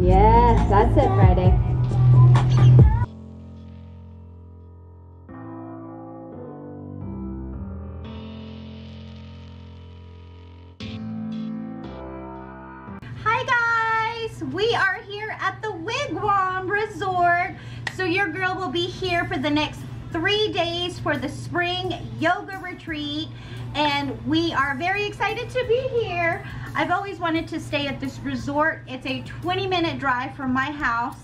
Yes, that's it, Friday. Hi guys, we are here at the Wigwam Resort. So your girl will be here for the next three days for the spring yoga retreat and we are very excited to be here. I've always wanted to stay at this resort. It's a 20 minute drive from my house.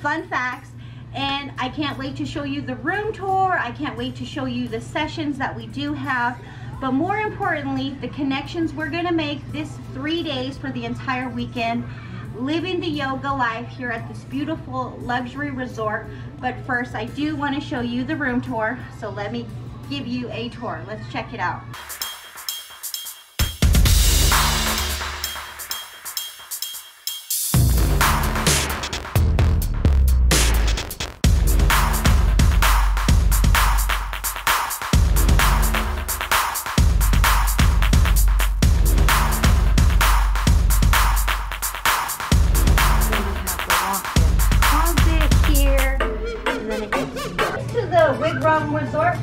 Fun facts. And I can't wait to show you the room tour. I can't wait to show you the sessions that we do have. But more importantly, the connections we're gonna make this three days for the entire weekend living the yoga life here at this beautiful luxury resort. But first, I do want to show you the room tour. So let me give you a tour. Let's check it out.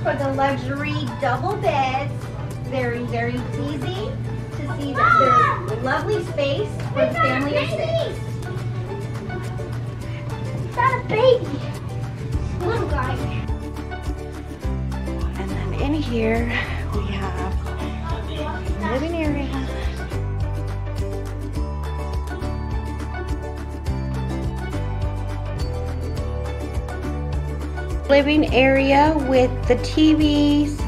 For the luxury double beds. Very, very easy to see that there's lovely space for the family of six. Got a baby. Little guy. And then in here living area with the TVs,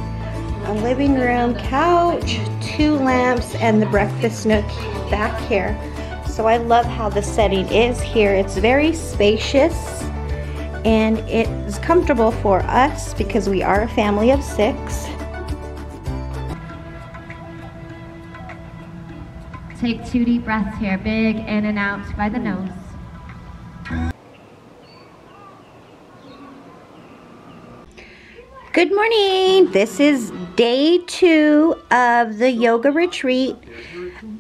a living room, couch, two lamps, and the breakfast nook back here. So I love how the setting is here. It's very spacious and it is comfortable for us because we are a family of six. Take two deep breaths here, big in and out by the nose. Good morning. This is day two of the yoga retreat.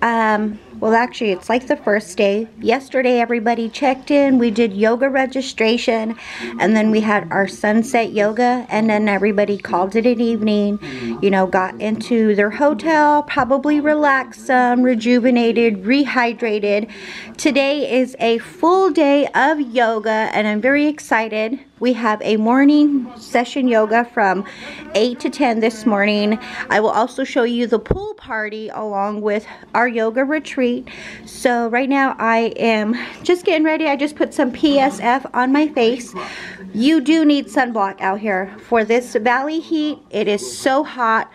Um, well, actually, it's like the first day. Yesterday, everybody checked in. We did yoga registration, and then we had our sunset yoga, and then everybody called it an evening. You know, got into their hotel, probably relaxed some, rejuvenated, rehydrated. Today is a full day of yoga, and I'm very excited. We have a morning session yoga from 8 to 10 this morning. I will also show you the pool party along with our yoga retreat. So right now I am just getting ready. I just put some PSF on my face. You do need sunblock out here. For this valley heat, it is so hot.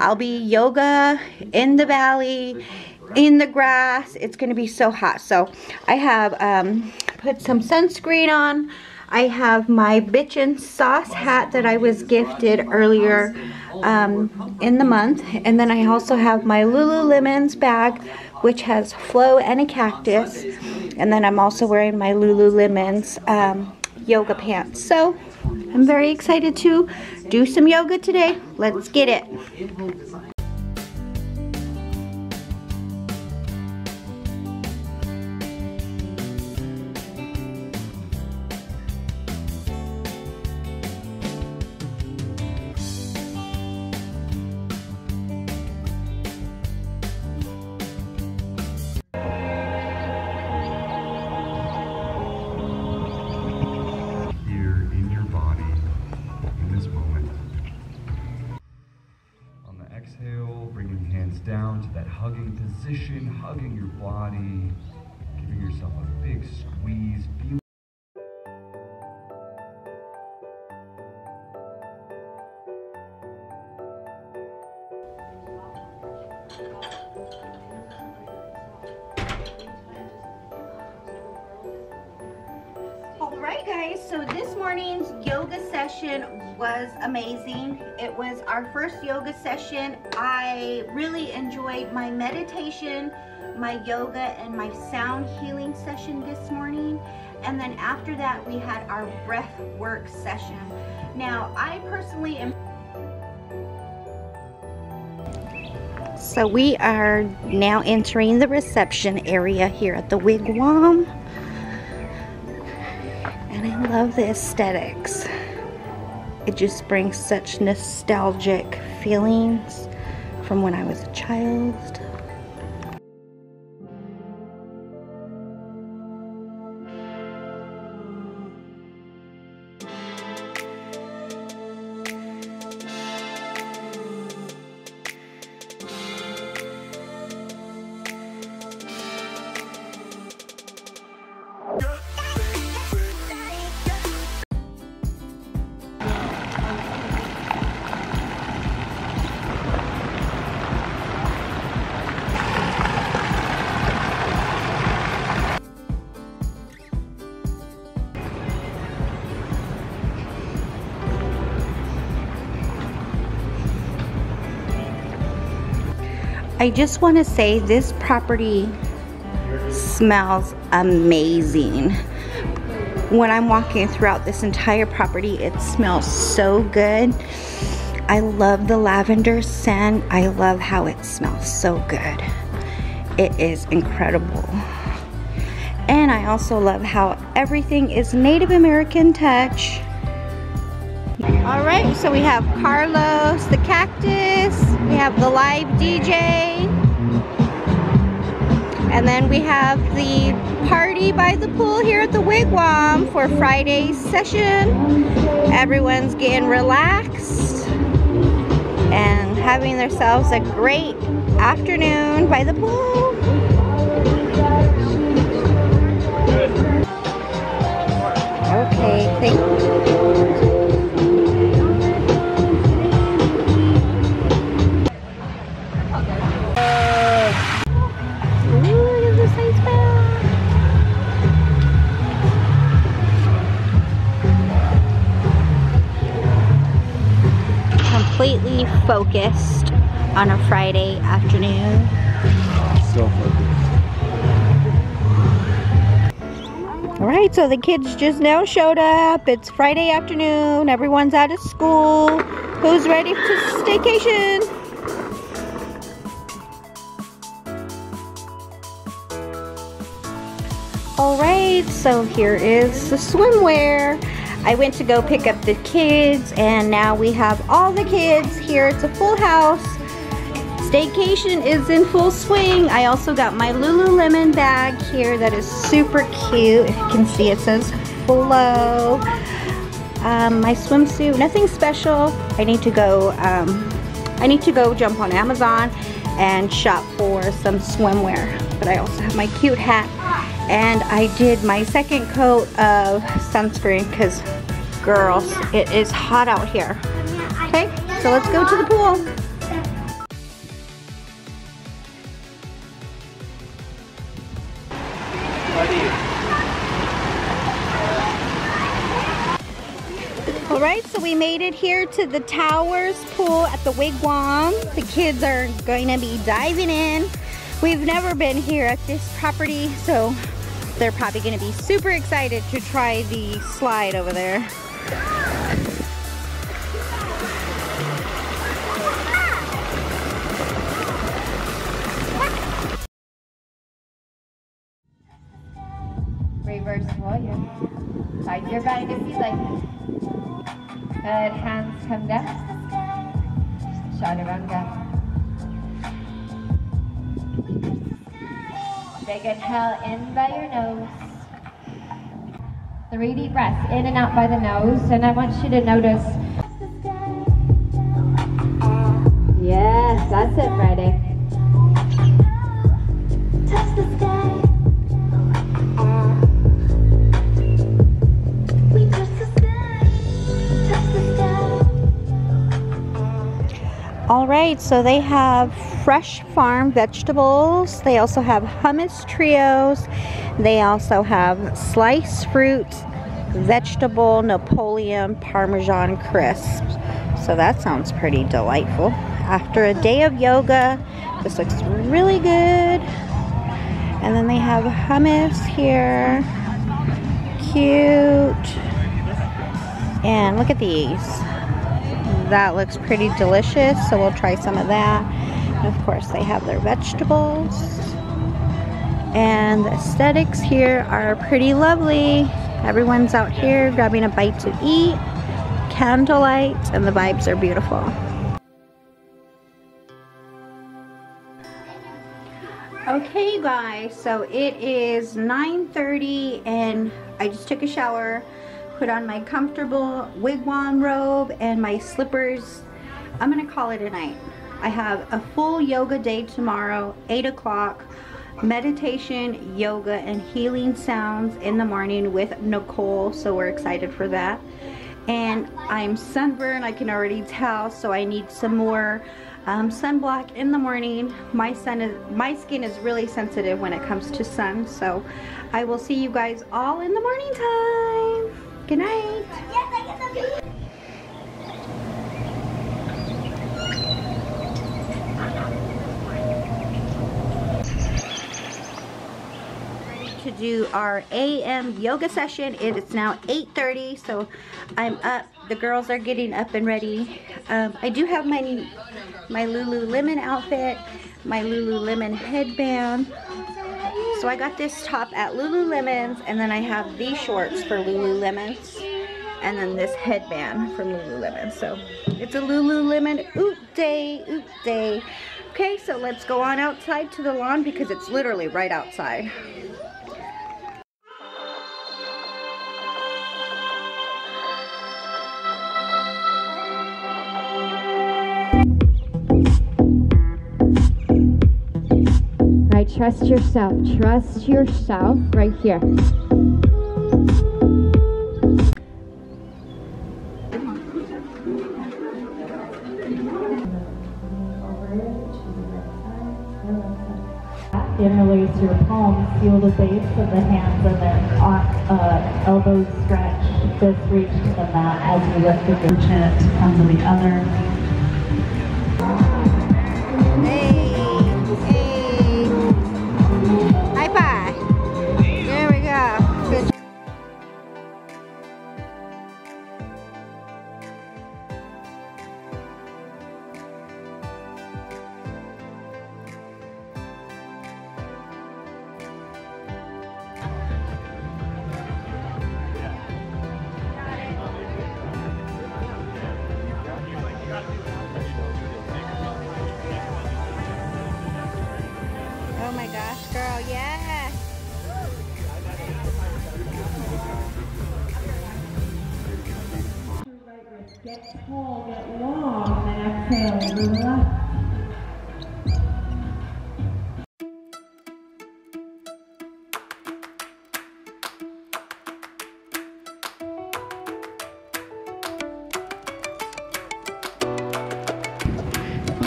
I'll be yoga in the valley in the grass. It's going to be so hot. So I have um, put some sunscreen on. I have my Bitchin' Sauce hat that I was gifted earlier um, in the month. And then I also have my Lululemon's bag, which has flow and a cactus. And then I'm also wearing my Lululemon's um, yoga pants. So I'm very excited to do some yoga today. Let's get it. Bringing hands down to that hugging position, hugging your body, giving yourself a big squeeze. Session was amazing. It was our first yoga session. I really enjoyed my meditation, my yoga, and my sound healing session this morning. And then after that, we had our breath work session. Now, I personally am So we are now entering the reception area here at the Wigwam. And I love the aesthetics. It just brings such nostalgic feelings from when I was a child. I just want to say this property smells amazing. When I'm walking throughout this entire property, it smells so good. I love the lavender scent. I love how it smells so good. It is incredible. And I also love how everything is Native American touch. All right, so we have Carlos the cactus, we have the live DJ, and then we have the party by the pool here at the Wigwam for Friday's session. Everyone's getting relaxed and having themselves a great afternoon by the pool. Okay, thank you. Completely focused on a Friday afternoon. So focused. All right, so the kids just now showed up. It's Friday afternoon. Everyone's out of school. Who's ready to staycation? All right, so here is the swimwear. I went to go pick up the kids, and now we have all the kids here. It's a full house. Staycation is in full swing. I also got my Lululemon bag here that is super cute. If you can see, it says Flow. Um, my swimsuit, nothing special. I need to go. Um, I need to go jump on Amazon and shop for some swimwear. But I also have my cute hat, and I did my second coat of sunscreen because, girls, it is hot out here. Okay, so let's go to the pool. All right, so we made it here to the Towers pool at the Wigwam. The kids are going to be diving in. We've never been here at this property, so they're probably going to be super excited to try the slide over there. Reverse warrior. Find your body to see like Good. Hands come down. Chaturanga. Big inhale in by your nose. Three deep breaths in and out by the nose. And I want you to notice. Yes, that's it, Friday. All right, so they have fresh farm vegetables. They also have hummus trios. They also have sliced fruit, vegetable Napoleon Parmesan crisps. So that sounds pretty delightful. After a day of yoga, this looks really good. And then they have hummus here. Cute. And look at these. That looks pretty delicious, so we'll try some of that. Of course, they have their vegetables. And the aesthetics here are pretty lovely. Everyone's out here grabbing a bite to eat, candlelight, and the vibes are beautiful. Okay guys, so it is 9.30 and I just took a shower, put on my comfortable wigwam robe and my slippers. I'm gonna call it a night. I have a full yoga day tomorrow, 8 o'clock, meditation, yoga, and healing sounds in the morning with Nicole, so we're excited for that. And I'm sunburned, I can already tell, so I need some more um, sunblock in the morning. My sun is my skin is really sensitive when it comes to sun, so I will see you guys all in the morning time. Good night. to do our AM yoga session. It is now 8.30, so I'm up. The girls are getting up and ready. Um, I do have my, my Lululemon outfit, my Lululemon headband. So I got this top at Lululemon's, and then I have these shorts for Lululemon's, and then this headband from Lululemon. So it's a Lululemon oop day, oop day. Okay, so let's go on outside to the lawn because it's literally right outside. Trust yourself. Trust yourself right here. Interlace your palms, feel the base of the hands, and then uh, elbows stretch, fists reach to the mat as you lift the chin to come to the other.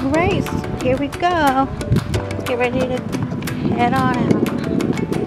Right, here we go. Get ready to head on out.